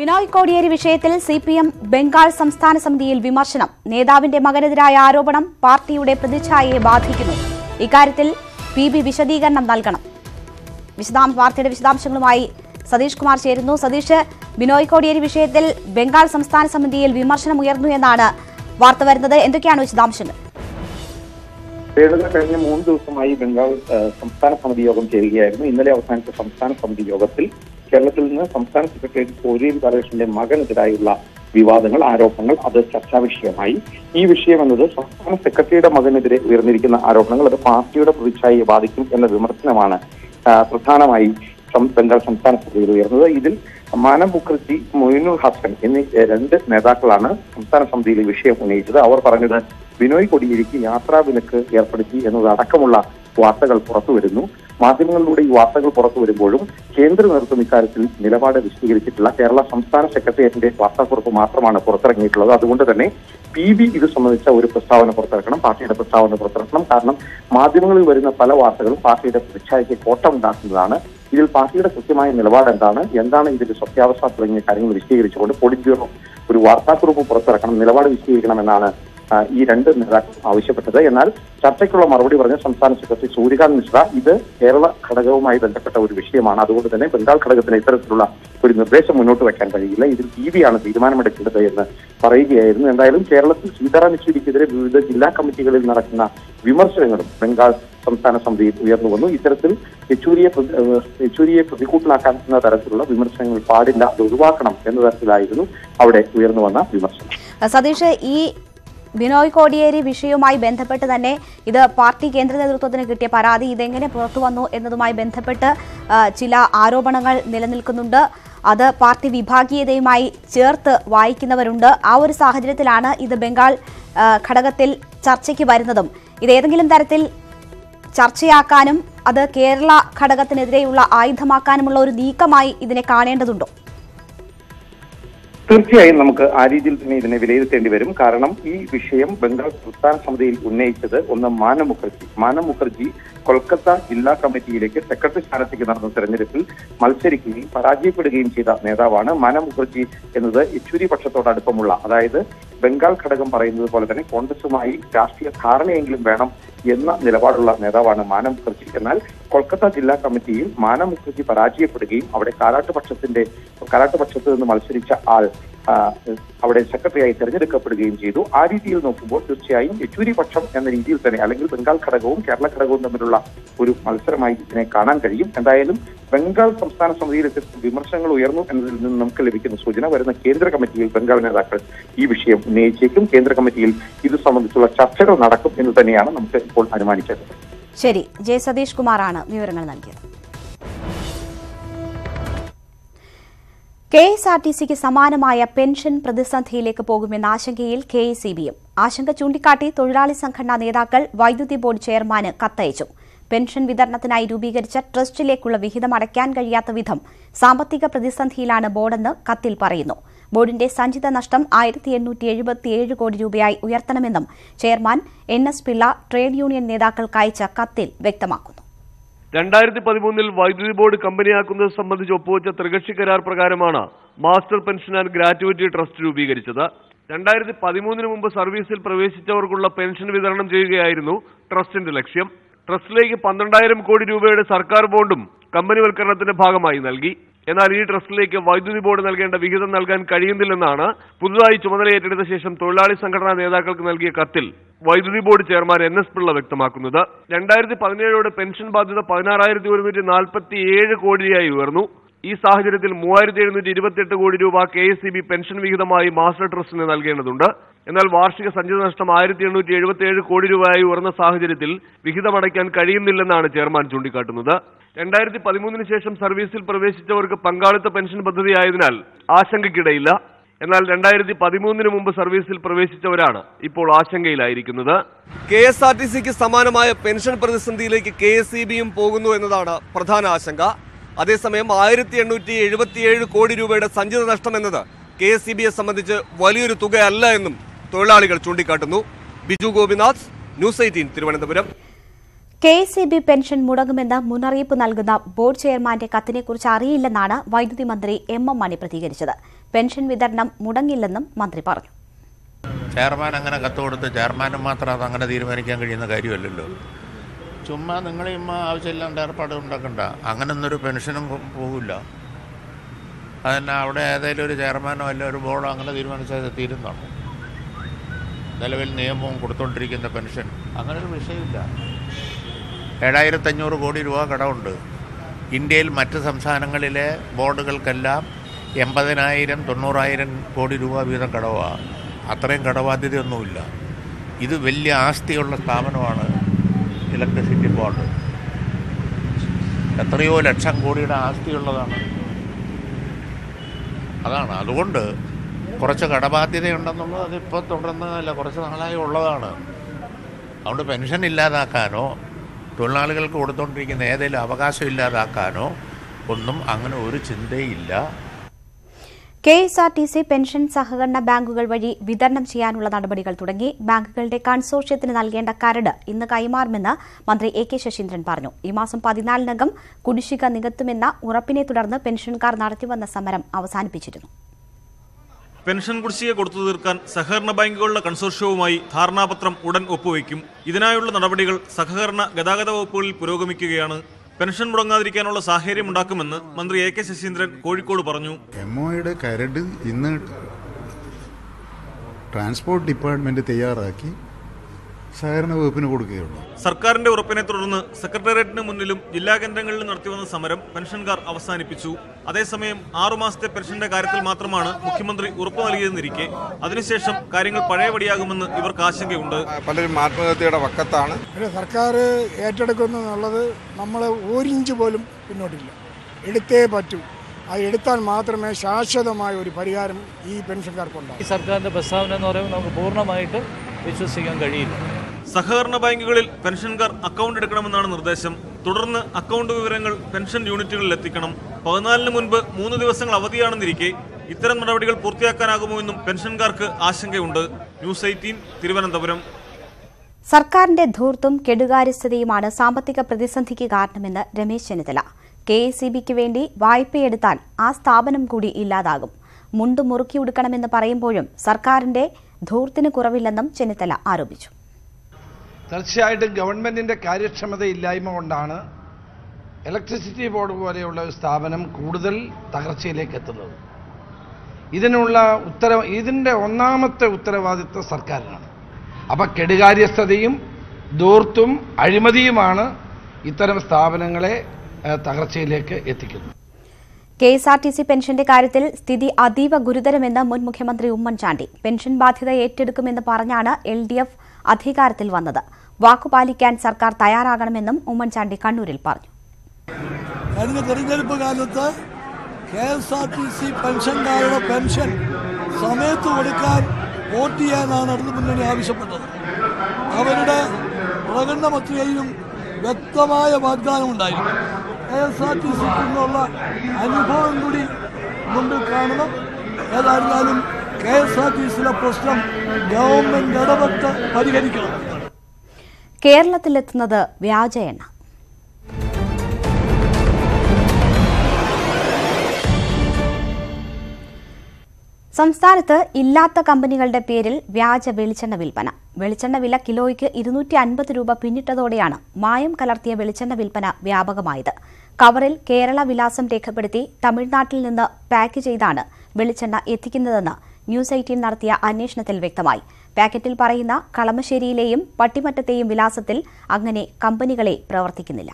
ബിനോയ് കോടിയേരി വിഷയത്തിൽ C P M Bengal സംസ്ഥാന സമിതിയിൽ വിമർശനം. നേതാവിന്റെ മകനെതിരായ ആരോപണം പാർട്ടിയുടെ പ്രതിച്ഛായയെ ബാധിക്കുന്നു. ഇക്കാര്യത്തിൽ പി ബി വിശദീകരണം നൽകണം. വിശദാം വാർത്തയുടെ വിശദാംശങ്ങളുമായി സതീഷ് കുമാർ ചേരുന്നു. സതീഷ് ബിനോയ് കോടിയേരി വിഷയത്തിൽ ബംഗാൾ സംസ്ഥാന സമിതിയിൽ വിമർശനം ഉയർന്നു എന്നാണ് വാർത്ത വരുന്നത്. എന്തൊക്കെയാണ് വിശദാംശങ്ങൾ? രേണുക കഴിഞ്ഞ മൂന്ന് ദിവസമായി ബംഗാൾ സംസ്ഥാന സമിതി യോഗം ചേരുകയായിരുന്നു. ഇന്നലെ അവസാനിച്ച സംസ്ഥാന സമിതി യോഗത്തിൽ കേരളത്തിൽ നിന്ന് സംസ്ഥാന സെക്രട്ടറി കോരിയൻ ബാലകൃഷ്ണന്റെ മകനെതിരായുള്ള വിവാദങ്ങൾ ആരോപണങ്ങൾ അത് ചർച്ചാ വിഷയമായി. ഈ വിഷയം എന്നത് സംസ്ഥാന സെക്രട്ടറിയുടെ മകനെതിരെ ഉയർന്നിരിക്കുന്ന ആരോപണങ്ങൾ അത് പാർട്ടിയുടെ പ്രതിച്ഛായയെ ബാധിക്കും എന്ന വിമർശനമാണ് പ്രധാനമായി ബംഗാൾ സംസ്ഥാന സമിതിയിൽ ഉയർന്നത്. ഇതിൽ മാനം മുഖർജി മൊയിനുൽ ഹസൻ എന്നീ രണ്ട് നേതാക്കളാണ് സംസ്ഥാന സമിതിയിൽ വിഷയം ഉന്നയിച്ചത്. അവർ പറഞ്ഞത് ബിനോയ് കൊടിയേരിക്ക് യാത്രാ വിലക്ക് ഏർപ്പെടുത്തി എന്നതടക്കമുള്ള വാർത്തകൾ പുറത്തു വരുന്നു മാധ്യമങ്ങളിലൂടെ ഈ വാർത്തകൾ പുറത്തു വരുമ്പോഴും കേന്ദ്ര നേതൃത്വം ഇക്കാര്യത്തിൽ നിലപാട് വിശദീകരിച്ചിട്ടില്ല. കേരള സംസ്ഥാന സെക്രട്ടേറിയറ്റിന്റെ വാർത്താക്കുറിപ്പ് മാത്രമാണ് പുറത്തിറങ്ങിയിട്ടുള്ളത്. അതുകൊണ്ട് തന്നെ പി ബി ഇത് സംബന്ധിച്ച ഒരു പ്രസ്താവന പുറത്തിറക്കണം പാർട്ടിയുടെ പ്രസ്താവന പുറത്തിറക്കണം. കാരണം മാധ്യമങ്ങളിൽ വരുന്ന പല വാർത്തകളും പാർട്ടിയുടെ പ്രതിച്ഛായയ്ക്ക് കോട്ടം ഉണ്ടാക്കുന്നതാണ് ഇതിൽ പാർട്ടിയുടെ കൃത്യമായ നിലപാട് എന്താണ്? എന്താണ് ഇതിന്റെ സത്യാവസ്ഥ തുടങ്ങിയ കാര്യങ്ങൾ വിശദീകരിച്ചുകൊണ്ട് പോളിറ്റ് ബ്യൂറോ ഒരു വാർത്താക്കുറിപ്പ് പുറത്തിറക്കണം നിലപാട് വിശദീകരിക്കണമെന്നാണ് ആ, ഈ രണ്ട് നേതാക്കൾ ആവശ്യപ്പെട്ടത്. എന്നാൽ ചർച്ചയ്ക്കുള്ള മറുപടി പറഞ്ഞ സംസ്ഥാന സെക്രട്ടറി സൂര്യകാന്ത് മിശ്ര ഇത് കേരള ഘടകവുമായി ബന്ധപ്പെട്ട ഒരു വിഷയമാണ്. അതുകൊണ്ട് തന്നെ ബംഗാൾ ഘടകത്തിന് ഇത്തരത്തിലുള്ള ഒരു നിർദ്ദേശം മുന്നോട്ട് വെക്കാൻ കഴിയില്ല. ഇതിൽ ടി വിയാണ് തീരുമാനമെടുക്കേണ്ടത് എന്ന് പറയുകയായിരുന്നു. എന്തായാലും കേരളത്തിൽ സീതാറാം യെച്ചൂരിക്കെതിരെ വിവിധ ജില്ലാ കമ്മിറ്റികളിൽ നടക്കുന്ന വിമർശനങ്ങളും ബംഗാൾ സംസ്ഥാന സമിതിയിൽ ഉയർന്നു വന്നു. ഇത്തരത്തിൽ യെച്ചൂരിയെ യെച്ചൂരിയെ പ്രതികൂട്ടിലാക്കാൻ പ്രതികൂട്ടിലാക്കുന്ന തരത്തിലുള്ള വിമർശനങ്ങൾ പാടില്ല. അത് ഒഴിവാക്കണം എന്ന തരത്തിലായിരുന്നു അവിടെ ഉയർന്നു വന്ന വിമർശനം. സതീഷ് ഈ ബിനോയ് കോടിയേരി വിഷയവുമായി ബന്ധപ്പെട്ട് തന്നെ ഇത് പാർട്ടി കേന്ദ്ര നേതൃത്വത്തിന് കിട്ടിയ പരാതി ഇതെങ്ങനെ പുറത്തു വന്നു എന്നതുമായി ബന്ധപ്പെട്ട് ചില ആരോപണങ്ങൾ നിലനിൽക്കുന്നുണ്ട്. അത് പാർട്ടി വിഭാഗീയതയുമായി ചേർത്ത് വായിക്കുന്നവരുണ്ട്. ആ ഒരു സാഹചര്യത്തിലാണ് ഇത് ബംഗാൾ ഘടകത്തിൽ ചർച്ചയ്ക്ക് വരുന്നതും. ഇത് ഏതെങ്കിലും തരത്തിൽ ചർച്ചയാക്കാനും അത് കേരള ഘടകത്തിനെതിരെയുള്ള ആയുധമാക്കാനുമുള്ള ഒരു നീക്കമായി ഇതിനെ കാണേണ്ടതുണ്ടോ. തീർച്ചയായും നമുക്ക് ആ രീതിയിൽ തന്നെ ഇതിനെ വിലയിരുത്തേണ്ടി വരും. കാരണം ഈ വിഷയം ബംഗാൾ സംസ്ഥാന സമിതിയിൽ ഉന്നയിച്ചത് ഒന്ന് മാന മുഖർജി. മാന മുഖർജി കൊൽക്കത്ത ജില്ലാ കമ്മിറ്റിയിലേക്ക് സെക്രട്ടറി സ്ഥാനത്തേക്ക് നടന്ന തെരഞ്ഞെടുപ്പിൽ മത്സരിക്കുകയും പരാജയപ്പെടുകയും ചെയ്ത നേതാവാണ് മാന മുഖർജി എന്നത് യെച്ചൂരി പക്ഷത്തോട് അടുപ്പമുള്ള അതായത് ബംഗാൾ ഘടകം പറയുന്നത് പോലെ തന്നെ കോൺഗ്രസുമായി രാഷ്ട്രീയ ധാരണയെങ്കിലും വേണം എന്ന നിലപാടുള്ള നേതാവാണ് മാനം മുഖർജി. എന്നാൽ കൊൽക്കത്ത ജില്ലാ കമ്മിറ്റിയിൽ മാനം മുഖർജി പരാജയപ്പെടുകയും അവിടെ കാലാട്ടുപക്ഷത്തിന്റെ പക്ഷത്തിന്റെ കാരാട്ട് പക്ഷത്ത് നിന്ന് മത്സരിച്ച ആൾ അവിടെ സെക്രട്ടറിയായി തെരഞ്ഞെടുക്കപ്പെടുകയും ചെയ്തു. ആ രീതിയിൽ നോക്കുമ്പോൾ തീർച്ചയായും യെച്ചൂരി പക്ഷം എന്ന രീതിയിൽ തന്നെ അല്ലെങ്കിൽ ബംഗാൾ ഘടകവും കേരള ഘടകവും തമ്മിലുള്ള ഒരു മത്സരമായി ഇതിനെ കാണാൻ കഴിയും. എന്തായാലും ബംഗാൾ സംസ്ഥാന സമിതിയിൽ വിമർശനങ്ങൾ ഉയർന്നു എന്നതിൽ നിന്ന് നമുക്ക് ലഭിക്കുന്ന സൂചന വരുന്ന കേന്ദ്ര കമ്മിറ്റിയിൽ ബംഗാൾ നേതാക്കൾ ഈ വിഷയം ഉന്നയിച്ചേക്കും. കേന്ദ്ര കമ്മിറ്റിയിൽ ഇത് സംബന്ധിച്ചുള്ള ചർച്ചകൾ നടക്കും എന്ന് തന്നെയാണ് നമുക്ക് ഇപ്പോൾ അനുമാനിച്ചത്. ശരി. ജെ സതീഷ് കുമാറാണ് വിവരങ്ങൾ നൽകിയത്. കെ എസ് ആർ ടി സിക്ക് സമാനമായ പെൻഷൻ പ്രതിസന്ധിയിലേക്ക് പോകുമെന്ന ആശങ്കയിൽ കെ എസ് സി ബിയും. ആശങ്ക ചൂണ്ടിക്കാട്ടി തൊഴിലാളി സംഘടനാ നേതാക്കൾ വൈദ്യുതി ബോർഡ് ചെയർമാന് കത്തയച്ചു. പെൻഷൻ വിതരണത്തിനായി രൂപീകരിച്ച ട്രസ്റ്റിലേക്കുള്ള വിഹിതം അടയ്ക്കാൻ കഴിയാത്ത വിധം സാമ്പത്തിക പ്രതിസന്ധിയിലാണ് ബോർഡെന്ന് കത്തിൽ പറയുന്നു. ബോർഡിന്റെ സഞ്ചിത നഷ്ടം ആയിരത്തി എണ്ണൂറ്റി എഴുപത്തിയേഴ് കോടി രൂപയായി ഉയർത്തണമെന്നും chairman N S Pillai trade union നേതാക്കൾക്ക് അയച്ച കത്തിൽ വ്യക്തമാക്കുന്നു. രണ്ടായിരത്തി പതിമൂന്നിൽ വൈദ്യുതി ബോർഡ് കമ്പനിയാക്കുന്നത് സംബന്ധിച്ച് ഒപ്പുവെച്ച ത്രികക്ഷി കരാർ പ്രകാരമാണ് master pension and gratuity trust രൂപീകരിച്ചത്. രണ്ടായിരത്തി പതിമൂന്നിന് മുമ്പ് സർവീസിൽ പ്രവേശിച്ചവർക്കുള്ള പെൻഷൻ വിതരണം ചെയ്യുകയായിരുന്നു ട്രസ്റ്റിന്റെ ലക്ഷ്യം. ട്രസ്റ്റിലേക്ക് പന്ത്രണ്ടായിരം കോടി രൂപയുടെ സർക്കാർ ബോണ്ടും കമ്പനിവൽക്കരണത്തിന്റെ ഭാഗമായി നൽകി. എന്നാൽ ഈ ട്രസ്റ്റിലേക്ക് വൈദ്യുതി ബോർഡ് നൽകേണ്ട വിഹിതം നൽകാൻ കഴിയുന്നില്ലെന്നാണ് പുതുതായി ചുമതല ഏറ്റെടുത്ത ശേഷം തൊഴിലാളി സംഘടനാ നേതാക്കൾക്ക് നൽകിയ കത്തിൽ വൈദ്യുതി board chairman N S Pillai വ്യക്തമാക്കുന്നത്. രണ്ടായിരത്തി പതിനേഴോട് പെൻഷൻ ബാധ്യത പതിനാറായിരത്തി ഒരുന്നൂറ്റി നാൽപ്പത്തി ഏഴ് കോടിയായി ഉയർന്നു. ഈ സാഹചര്യത്തിൽ മൂവായിരത്തി എഴുന്നൂറ്റി ഇരുപത്തിയെട്ട് കോടി രൂപ K S C B pension വിഹിതമായി master ട്രസ്റ്റിന് നൽകേണ്ടതുണ്ട്. എന്നാൽ വാർഷിക സഞ്ചിത നഷ്ടം ആയിരത്തി എണ്ണൂറ്റി എഴുപത്തിയേഴ് കോടി രൂപയായി ഉയർന്ന സാഹചര്യത്തിൽ വിഹിതമടയ്ക്കാൻ കഴിയുന്നില്ലെന്നാണ് ചെയർമാൻ ചൂണ്ടിക്കാട്ടുന്നത്. രണ്ടായിരത്തി പതിമൂന്നിന് ശേഷം സർവീസിൽ പ്രവേശിച്ചവർക്ക് പങ്കാളിത്ത പെൻഷൻ പദ്ധതിയായതിനാൽ ആശങ്കയ്ക്കിടയില്ല. എന്നാൽ രണ്ടായിരത്തി പതിമൂന്നിന് മുമ്പ് സർവീസിൽ പ്രവേശിച്ചവരാണ് ഇപ്പോൾ ആശങ്കയിലായിരിക്കുന്നത്. കെ എസ് ആർ ടി സിക്ക് സമാനമായ പെൻഷൻ പ്രതിസന്ധിയിലേക്ക് കെ എസ് ഇ ബിയും പോകുന്നു എന്നതാണ് പ്രധാന ആശങ്ക. അതേസമയം ആയിരത്തി എണ്ണൂറ്റി എഴുപത്തിയേഴ് കോടി രൂപയുടെ സഞ്ചിത നഷ്ടം എന്നത് കെ എസ് ഇ ബിയെ സംബന്ധിച്ച് വലിയൊരു തുകയല്ല എന്നും തൊഴിലാളികൾ ചൂണ്ടിക്കാട്ടുന്നു. Biju Gopinath News Eighteen Thiruvananthapuram. K S E B pension മുടങ്ങുമെന്ന് മുന്നറിയിപ്പ് നൽകുന്ന ബോർഡ് ചെയർമാന്റെ കത്തിനെക്കുറിച്ച് അറിയില്ലെന്നാണ് വൈദ്യുതി മന്ത്രി എം എം മണി പ്രതികരിച്ചത്. പെൻഷൻ വിതരണം മുടങ്ങില്ലെന്നും മന്ത്രി പറഞ്ഞു. ചെയർമാൻ അങ്ങനെ കത്ത് കൊടുത്ത് ചെയർമാനും മാത്രം അത് അങ്ങനെ തീരുമാനിക്കാൻ കഴിയുന്ന കാര്യമല്ലല്ലോ. ചുമ്മാ നിങ്ങളെ ഇമ്മ ആവശ്യമില്ലാണ്ട് ഏർപ്പാട് ഉണ്ടാക്കണ്ട. അങ്ങനൊന്നൊരു പെൻഷനും പോ- പോകില്ല അതന്നെ അവിടെ ഏതെങ്കിലും ഒരു ചെയർമാനോ അല്ലെങ്കിൽ ഒരു ബോർഡോ അങ്ങനെ തീരുമാനിച്ചാൽ അത് തീരുന്നതാണ്? നിലവിൽ നിയമവും കൊടുത്തുകൊണ്ടിരിക്കുന്ന പെൻഷൻ. അങ്ങനെ ഒരു വിഷയമില്ല. ഏഴായിരത്തഞ്ഞൂറ് കോടി രൂപ കടമുണ്ട്. ഇന്ത്യയിൽ മറ്റ് സംസ്ഥാനങ്ങളിലെ ബോർഡുകൾക്കെല്ലാം എൺപതിനായിരം തൊണ്ണൂറായിരം കോടി രൂപ വീതം കടവാണ് അത്രയും കടബാധ്യതയൊന്നുമില്ല. ഇത് വലിയ ആസ്തിയുള്ള സ്ഥാപനമാണ് ഇലക്ട്രിസിറ്റി ബോർഡ്. എത്രയോ ലക്ഷം കോടിയുടെ ആസ്തിയുള്ളതാണ്. അതാണ്. അതുകൊണ്ട് കുറച്ച് കടബാധ്യതയുണ്ടെന്നുള്ളത് അതിപ്പോൾ തുടർന്ന് അല്ല കുറച്ച് നാളായി ഉള്ളതാണ്. അതുകൊണ്ട് പെൻഷൻ ഇല്ലാതാക്കാനോ തൊഴിലാളികൾക്ക് കൊടുത്തുകൊണ്ടിരിക്കുന്ന ഏതെങ്കിലും അവകാശം ഇല്ലാതാക്കാനോ ഒന്നും അങ്ങനെ ഒരു ചിന്തയില്ല. K S R T C pension സഹകരണ ബാങ്കുകൾ വഴി വിതരണം ചെയ്യാനുള്ള നടപടികൾ തുടങ്ങി. ബാങ്കുകളുടെ കൺസോർഷ്യത്തിന് നൽകേണ്ട കരട് ഇന്ന് കൈമാറുമെന്ന് മന്ത്രി എ കെ ശശീന്ദ്രൻ പറഞ്ഞു. ഈ മാസം പതിനാലിനകം കുടിശ്ശിക നികത്തുമെന്ന ഉറപ്പിനെ തുടർന്ന് പെൻഷൻകാർ നടത്തിവന്ന സമരം അവസാനിപ്പിച്ചിരുന്നു. പെൻഷൻ കുടിശ്ശിക കൊടുത്തു തീർക്കാൻ സഹകരണ ബാങ്കുകളുടെ കൺസോർഷ്യവുമായി ധാരണാപത്രം ഉടൻ ഒപ്പുവയ്ക്കും. ഇതിനായുള്ള നടപടികൾ സഹകരണ ഗതാഗത വകുപ്പുകളിൽ പുരോഗമിക്കുകയാണ്. പെൻഷൻ മുടങ്ങാതിരിക്കാനുള്ള സാഹചര്യം ഉണ്ടാക്കുമെന്ന് മന്ത്രി എ കെ ശശീന്ദ്രൻ കോഴിക്കോട് പറഞ്ഞു. എംഒയുടെ കരട് ഇന്ന് ട്രാൻസ്പോർട്ട് ഡിപ്പാർട്ട്മെന്റ് തയ്യാറാക്കി. സഹകരണ വകുപ്പിന് കൊടുക്കുകയുള്ളൂ. സർക്കാരിന്റെ ഉറപ്പിനെ തുടർന്ന് സെക്രട്ടേറിയറ്റിന് മുന്നിലും ജില്ലാ കേന്ദ്രങ്ങളിലും നടത്തിവന്ന സമരം പെൻഷൻകാർ അവസാനിപ്പിച്ചു. അതേസമയം ആറുമാസത്തെ പെൻഷന്റെ കാര്യത്തിൽ മാത്രമാണ് മുഖ്യമന്ത്രി ഉറപ്പു നൽകിയതെന്നിരിക്കെ. അതിനുശേഷം കാര്യങ്ങൾ പഴയപടിയാകുമെന്ന് ഇവർക്ക് ആശങ്കയുണ്ട്. പലരും ആത്മഹത്യയുടെ വക്കത്താണ്. സർക്കാർ ഏറ്റെടുക്കുന്നുള്ളത് നമ്മൾ ഒരിഞ്ച് പോലും പിന്നോട്ടില്ല. എടുത്തേ പറ്റൂ. അത് എടുത്താൽ മാത്രമേ ശാശ്വതമായ ഒരു പരിഹാരം ഈ പെൻഷൻകാർക്കുണ്ടാകും ഈ സർക്കാരിന്റെ പ്രസ്താവന എന്ന് പറയുമ്പോൾ നമുക്ക് പൂർണമായിട്ട് വിശ്വസിക്കാൻ കഴിയില്ല. സഹകരണ ബാങ്കുകളിൽ പെൻഷൻകാർ അക്കൗണ്ട് എടുക്കണമെന്നാണ് നിർദ്ദേശം. തുടർന്ന് അക്കൗണ്ട് വിവരങ്ങൾ പെൻഷൻ യൂണിറ്റുകളിൽ എത്തിക്കണം. പതിനാലിന് മുൻപ് മൂന്ന് ദിവസങ്ങൾ അവധിയാണെന്നിരിക്കെ ഇത്തരം നടപടികൾ പൂർത്തിയാക്കാനാകുമോ എന്നും പെൻഷൻകാർക്ക് ആശങ്കയുണ്ട്. News Eighteen Thiruvananthapuram. സർക്കാരിന്റെ ധൂർത്തും കെടുകാര്യസ്ഥതയുമാണ് സാമ്പത്തിക പ്രതിസന്ധിക്ക് കാരണമെന്ന് രമേശ് ചെന്നിത്തല. കെ എസ് ബിക്ക് വേണ്ടി വായ്പയെടുത്താൽ ആ സ്ഥാപനം കൂടി ഇല്ലാതാകും. മുണ്ടു മുറുക്കി ഉടുക്കണമെന്ന് പറയുമ്പോഴും സർക്കാരിന്റെ ധൂർത്തിന് കുറവില്ലെന്നും ചെന്നിത്തല ആരോപിച്ചു. തീർച്ചയായിട്ടും ഗവൺമെന്റിന്റെ കാര്യക്ഷമതയില്ലായ്മ കൊണ്ടാണ് ഇലക്ട്രിസിറ്റി ബോർഡ് പോലെയുള്ള ഒരു സ്ഥാപനം കൂടുതൽ തകർച്ചയിലേക്ക് എത്തുന്നത്. ഇതിനുള്ള ഉത്തര ഇതിന്റെ ഒന്നാമത്തെ ഉത്തരവാദിത്വ സർക്കാരിനാണ്. അപ്പം കെടുകാര്യസ്ഥതയും ദൂർത്തും അഴിമതിയുമാണ് ഇത്തരം സ്ഥാപനങ്ങളെ തകർച്ചയിലേക്ക് എത്തിക്കുന്നത്. K S R T C പെൻഷന്റെ കാര്യത്തിൽ സ്ഥിതി അതീവ ഗുരുതരമെന്ന് മുൻ മുഖ്യമന്ത്രി ഉമ്മൻചാണ്ടി. പെൻഷൻ ബാധ്യത ഏറ്റെടുക്കുമെന്ന് പറഞ്ഞാണ് എൽ ഡി എഫ് അധികാരത്തിൽ വന്നത്. വാക്കുപാലിക്കാൻ സർക്കാർ തയ്യാറാകണമെന്നും ഉമ്മൻചാണ്ടി കണ്ണൂരിൽ പറഞ്ഞു. കഴിഞ്ഞ തെരഞ്ഞെടുപ്പ് കാലത്ത് K S R T C പെൻഷൻകാരുടെ pension സമയത്ത് കൊടുക്കാൻ വോട്ട് ചെയ്യാനാണ് ഇടതു മുന്നണി ആവശ്യപ്പെട്ടത്. അവരുടെ പ്രകടന പത്രികയിലും വ്യക്തമായ വാഗ്ദാനമുണ്ടായിരുന്നു. കെ എസ് ആർ ടി സിക്ക് നിന്നുള്ള അനുഭവം കൂടി മുമ്പിൽ കാണണം. ഏതായിരുന്നാലും കെ എസ് ആർ ടി സിയിലെ പ്രശ്നം ഗവൺമെന്റ് ഇടപെട്ട് പരിഹരിക്കണം. കേരളത്തിലെത്തുന്നത് വ്യാജ എണ്ണ സംസ്ഥാനത്ത് ഇല്ലാത്ത കമ്പനികളുടെ പേരിൽ വ്യാജ വെളിച്ചെണ്ണ വിൽപ്പന. വെളിച്ചെണ്ണ വില കിലോയ്ക്ക് ഇരുന്നൂറ്റി അൻപത് രൂപ പിന്നിട്ടതോടെയാണ് മായം കലർത്തിയ വെളിച്ചെണ്ണ വിൽപ്പന വ്യാപകമായത്. കവറിൽ കേരള വിലാസം രേഖപ്പെടുത്തി തമിഴ്നാട്ടിൽ നിന്ന് പാക്ക് ചെയ്താണ് വെളിച്ചെണ്ണ എത്തിക്കുന്നതെന്ന് ന്യൂസ് എയ്റ്റീൻ നടത്തിയ അന്വേഷണത്തിൽ വ്യക്തമായി. പാക്കറ്റിൽ പറയുന്ന കളമശ്ശേരിയിലെയും പട്ടിമറ്റത്തെയും വിലാസത്തിൽ അങ്ങനെ കമ്പനികളെ പ്രവർത്തിക്കുന്നില്ല.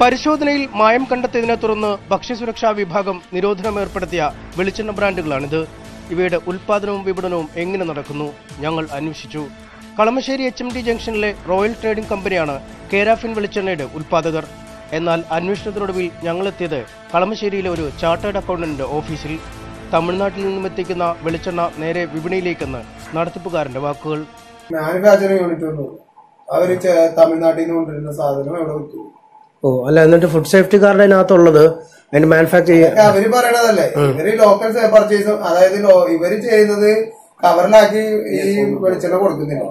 പരിശോധനയിൽ മായം കണ്ടെത്തിയതിനെ തുടർന്ന് ഭക്ഷ്യസുരക്ഷാ വിഭാഗം നിരോധനം ഏർപ്പെടുത്തിയ വെളിച്ചെണ്ണ ബ്രാൻഡുകളാണിത്. ഇവയുടെ ഉൽപാദനവും വിപണനവും എങ്ങനെ നടക്കുന്നു? ഞങ്ങൾ അന്വേഷിച്ചു. കളമശ്ശേരി എച്ച് ജംഗ്ഷനിലെ റോയൽ ട്രേഡിംഗ് കമ്പനിയാണ് കേരാഫിൻ വെളിച്ചെണ്ണയുടെ ഉൽപാദകർ. എന്നാൽ അന്വേഷണത്തിനൊടുവിൽ ഞങ്ങളെത്തിയത് കളമശ്ശേരിയിലെ ഒരു ചാർട്ടേഡ് അക്കൗണ്ടന്റിന്റെ ഓഫീസിൽ. തമിഴ്നാട്ടിൽ നിന്നും എത്തിക്കുന്ന വെളിച്ചെണ്ണ നേരെ വിപണിയിലേക്കെന്ന് നടത്തിപ്പുകാരന്റെ വാക്കുകൾ. മാനുഫാക്ചറിംഗ് യൂണിറ്റ് ഒന്നും അവർ തമിഴ്നാട്ടിൽ നിന്ന് കൊണ്ടിരുന്ന സാധനം ഇവിടെ വെക്കും ഓ അല്ല എന്നിട്ട് ഫുഡ് സേഫ്റ്റി കാർഡ് അതിനകത്തുള്ളത്? അതിന്റെ മാനുഫാക്ചർ അവർ പറയണതല്ലേ? ഇവർ ലോക്കൽ പർച്ചേസ് അതായത് ഇവർ ചെയ്യുന്നത് കവറിലാക്കി ഈ വെളിച്ചെണ്ണ കൊടുക്കുന്നില്ല.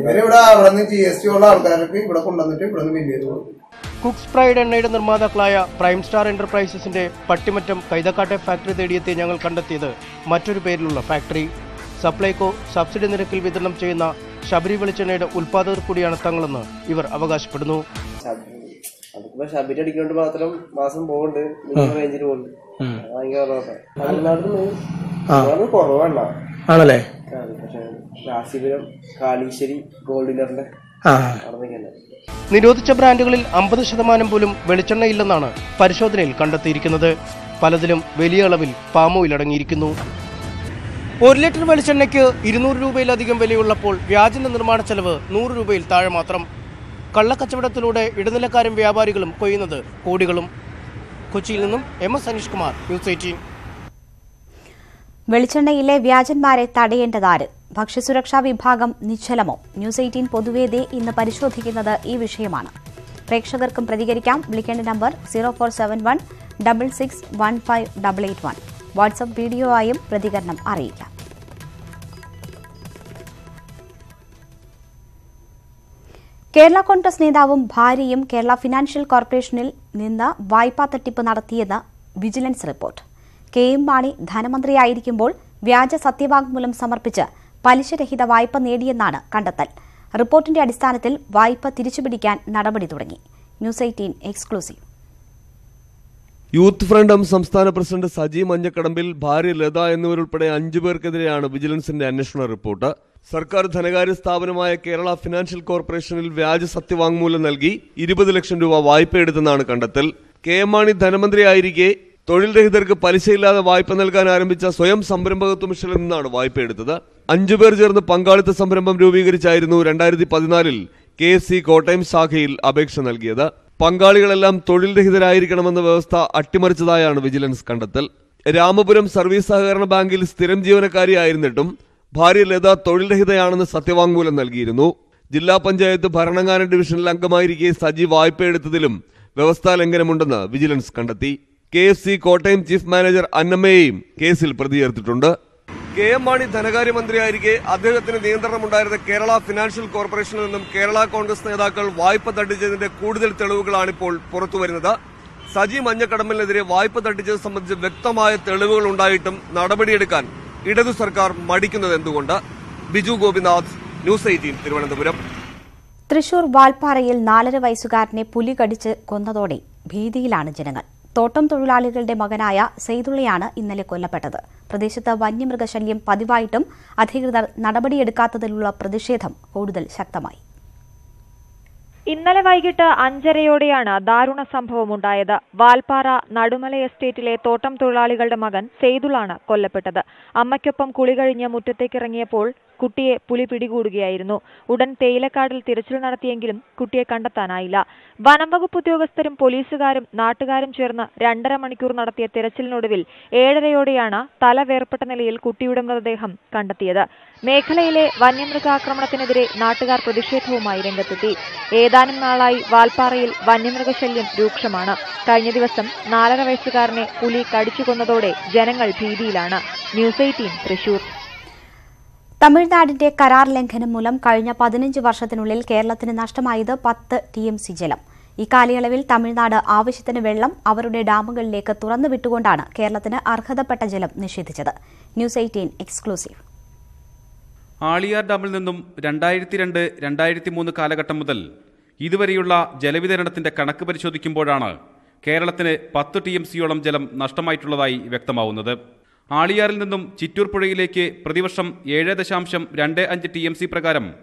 ഇവരിവിടെ അവിടെ നിന്ന് ജി എസ് ടി ഉള്ള ആൾക്കാർക്ക് ഇവിടെ കൊണ്ടുവന്നിട്ട് ഇവിടെ നിന്ന് ബില്ല് ചെയ്ത് കൊടുക്കും. കുക്സ് പ്രൈഡ് എണ്ണയുടെ നിർമ്മാതാക്കളായ പ്രൈം സ്റ്റാർ എന്റർപ്രൈസസിന്റെ പട്ടിമറ്റം കൈതക്കാട്ടെ ഫാക്ടറി തേടിയെത്തി ഞങ്ങൾ കണ്ടെത്തിയത് മറ്റൊരു പേരിലുള്ള ഫാക്ടറി. സപ്ലൈകോ സബ്സിഡി നിരക്കിൽ വിതരണം ചെയ്യുന്ന ശബരി വെളിച്ചെണ്ണയുടെ ഉൽപാദകർ കൂടിയാണ് തങ്ങളെന്ന് ഇവർ അവകാശപ്പെടുന്നു. അതിപ്പോ ശബരി അടിക്കൊണ്ട് മാത്രം മാസം പോകുന്നുണ്ട് റേഞ്ചിൽ പോകുന്നുണ്ട് ഭയങ്കര കുറവാണ് തമിഴ്നാട്ടിൽ നിന്ന് കുറവാണ് ആണല്ലേ? പക്ഷെ രാശിപുരം കാളീശ്വരി ഗോൾഡ് നിൽക്കുന്നത് നിരോധിച്ച ബ്രാൻഡുകളിൽ അമ്പത് ശതമാനം പോലും വെളിച്ചെണ്ണയില്ലെന്നാണ് പരിശോധനയിൽ കണ്ടെത്തിയിരിക്കുന്നത്. പലതിലും വലിയ അളവിൽ പാമോയിൽ അടങ്ങിയിരിക്കുന്നു. ഒരു ലിറ്റർ വെളിച്ചെണ്ണയ്ക്ക് ഇരുന്നൂറ് രൂപയിലധികം വിലയുള്ളപ്പോൾ വ്യാജന്റെ നിർമ്മാണ ചെലവ് നൂറ് രൂപയിൽ താഴെ മാത്രം. കള്ളക്കച്ചവടത്തിലൂടെ ഇടനിലക്കാരും വ്യാപാരികളും കൊയ്യുന്നത് കോടികളും. കൊച്ചിയിൽ നിന്നും M S Aneesh Kumar News Eighteen. വെളിച്ചെണ്ണയിലെ വ്യാജന്മാരെ തടയേണ്ടതാര്? ഭക്ഷ്യസുരക്ഷാ വിഭാഗം നിശ്ചലമോ? ന്യൂസ് എയ്റ്റീൻ പൊതുവേദി ഇന്ന് പരിശോധിക്കുന്നത് ഈ വിഷയമാണ്. പ്രേക്ഷകർക്കും പ്രതികരിക്കാം. വിളിക്കേണ്ട number zero four seven one double six one five double eight one. WhatsApp video ആയും പ്രതികരണം അറിയിക്കാം. കേരള കോൺഗ്രസ് നേതാവും ഭാര്യയും കേരള ഫിനാൻഷ്യൽ കോർപ്പറേഷനിൽ നിന്ന് വായ്പാ തട്ടിപ്പ് നടത്തിയെന്ന് vigilance report. K M Mani ധനമന്ത്രിയായിരിക്കുമ്പോൾ വ്യാജ സത്യവാങ്മൂലം സമർപ്പിച്ച് പലിശരഹിത വായ്പ നേടിയെന്നാണ് കണ്ടെത്തൽ. റിപ്പോർട്ടിന്റെ അടിസ്ഥാനത്തിൽ വായ്പ തിരിച്ചുപിടിക്കാൻ നടപടി തുടങ്ങി. News Eighteen exclusive. Youth Front സംസ്ഥാന പ്രസിഡന്റ് സജി മഞ്ഞക്കടമ്പിൽ ഭാര്യ ലത എന്നിവരുൾപ്പെടെ അഞ്ചു പേർക്കെതിരെയാണ് വിജിലൻസിന്റെ അന്വേഷണ റിപ്പോർട്ട്. സർക്കാർ ധനകാര്യ സ്ഥാപനമായ കേരള ഫിനാൻഷ്യൽ കോർപ്പറേഷനിൽ വ്യാജ സത്യവാങ്മൂലം നൽകി ഇരുപത് ലക്ഷം രൂപ വായ്പയെടുത്തെന്നാണ് കണ്ടെത്തൽ. കെ എം മാണി ധനമന്ത്രിയായിരിക്കെ തൊഴിൽ രഹിതർക്ക് പലിശയില്ലാതെ വായ്പ നൽകാൻ ആരംഭിച്ച സ്വയം സംരംഭകത്വ മിഷനിൽ നിന്നാണ് വായ്പയെടുത്തത് അഞ്ചുപേർ ചേർന്ന് പങ്കാളിത്ത സംരംഭം രൂപീകരിച്ചായിരുന്നു രണ്ടായിരത്തി പതിനാലിൽ കെ എസ് സി കോട്ടയം ശാഖയിൽ അപേക്ഷ നൽകിയത്. പങ്കാളികളെല്ലാം തൊഴിൽ രഹിതരായിരിക്കണമെന്ന വ്യവസ്ഥ അട്ടിമറിച്ചതായാണ് വിജിലൻസ് കണ്ടെത്തൽ. രാമപുരം സർവീസ് സഹകരണ ബാങ്കിൽ സ്ഥിരം ജീവനക്കാരിയായിരുന്നിട്ടും ഭാര്യ ലത തൊഴിൽ രഹിതയാണെന്ന് സത്യവാങ്മൂലം നൽകിയിരുന്നു. ജില്ലാ പഞ്ചായത്ത് ഭരണങ്ങാന ഡിവിഷനിൽ അംഗമായിരിക്കെ സജി വായ്പയെടുത്തതിലും വ്യവസ്ഥാ ലംഘനമുണ്ടെന്ന് വിജിലൻസ് കണ്ടെത്തി. കെ കോട്ടയം ചീഫ് മാനേജർ അന്നമ്മയെയും കേസിൽ പ്രതി ചേർത്തിട്ടുണ്ട്. കെ എം മാണി ധനകാര്യമന്ത്രിയായിരിക്കെ അദ്ദേഹത്തിന് നിയന്ത്രണം ഉണ്ടായിരുന്ന കേരള ഫിനാൻഷ്യൽ കോർപ്പറേഷനിൽ നിന്നും കേരള കോൺഗ്രസ് നേതാക്കൾ വായ്പ തട്ടിച്ചതിന്റെ കൂടുതൽ തെളിവുകളാണിപ്പോൾ പുറത്തുവരുന്നത്. സജി മഞ്ഞക്കടമ്പലിനെതിരെ വായ്പ തട്ടിച്ചത് സംബന്ധിച്ച് വ്യക്തമായ തെളിവുകൾ ഉണ്ടായിട്ടും നടപടിയെടുക്കാൻ ഇടതു സർക്കാർ മടിക്കുന്നത് എന്തുകൊണ്ട്? Biju Gopinath News Eighteen Thiruvananthapuram. Thrissur വാൽപ്പാറയിൽ നാലര വയസ്സുകാരനെ പുലി കടിച്ച് കൊന്നതോടെ ഭീതിയിലാണ് ജനങ്ങൾ. തോട്ടം തൊഴിലാളികളുടെ മകനായ സെയ്തുള്ളയാണ് ഇന്നലെ കൊല്ലപ്പെട്ടത്. പ്രദേശത്ത് വന്യമൃഗശല്യം പതിവായിട്ടും അധികൃതർ നടപടിയെടുക്കാത്തതിലുള്ള പ്രതിഷേധം കൂടുതൽ ശക്തമായി. ഇന്നലെ വൈകിട്ട് അഞ്ചരയോടെയാണ് ദാരുണ സംഭവം സംഭവമുണ്ടായത് വാൽപ്പാറ നടുമല എസ്റ്റേറ്റിലെ തോട്ടം തൊഴിലാളികളുടെ മകൻ സെയ്തുളാണ് കൊല്ലപ്പെട്ടത്. അമ്മയ്ക്കൊപ്പം കുളി കഴിഞ്ഞ് മുറ്റത്തേക്കിറങ്ങിയപ്പോൾ കുട്ടിയെ പുലി പിടികൂടുകയായിരുന്നു. ഉടൻ തേയിലക്കാടിൽ തിരച്ചിൽ നടത്തിയെങ്കിലും കുട്ടിയെ കണ്ടെത്താനായില്ല. വനം വകുപ്പ് ഉദ്യോഗസ്ഥരും പോലീസുകാരും നാട്ടുകാരും ചേർന്ന് രണ്ടര മണിക്കൂർ നടത്തിയ തിരച്ചിലിനൊടുവിൽ ഏഴരയോടെയാണ് തല വേർപെട്ട നിലയിൽ കുട്ടിയുടെ മൃതദേഹം കണ്ടെത്തിയത്. മേഖലയിലെ വന്യമൃഗാക്രമണത്തിനെതിരെ നാട്ടുകാർ പ്രതിഷേധവുമായി രംഗത്തെത്തി. ഏതാനും നാളായി വാൽപ്പാറയിൽ വന്യമൃഗശല്യം രൂക്ഷമാണ്. കഴിഞ്ഞ ദിവസം നാലര വയസ്സുകാരനെ പുലി കടിച്ചുകൊന്നതോടെ ജനങ്ങൾ ഭീതിയിലാണ്. News Eighteen Thrissur. തമിഴ്നാടിന്റെ കരാർ ലംഘനം മൂലം കഴിഞ്ഞ പതിനഞ്ച് വർഷത്തിനുള്ളിൽ കേരളത്തിന് നഷ്ടമായത് പത്ത് ടി എം സി ജലം. ഇക്കാലയളവിൽ തമിഴ്നാട് ആവശ്യത്തിന് വെള്ളം അവരുടെ ഡാമുകളിലേക്ക് തുറന്നുവിട്ടുകൊണ്ടാണ് കേരളത്തിന് അർഹതപ്പെട്ട ജലം നിഷേധിച്ചത്. News Eighteen exclusive. ആളിയാർ ഡാമിൽ നിന്നും രണ്ടായിരത്തി രണ്ട് രണ്ടായിരത്തി മൂന്ന് കാലഘട്ടം മുതൽ ഇതുവരെയുള്ള ജലവിതരണത്തിന്റെ കണക്ക് പരിശോധിക്കുമ്പോഴാണ് കേരളത്തിന് പത്ത് ടി എം സിയോളം ജലം നഷ്ടമായിട്ടുള്ളതായി വ്യക്തമാവുന്നത്. ആളിയാറിൽ നിന്നും ചിറ്റൂർ പുഴയിലേക്ക് പ്രതിവർഷം ഏഴ് ദശാംശം രണ്ട് അഞ്ച് ടി എം സി പ്രകാരം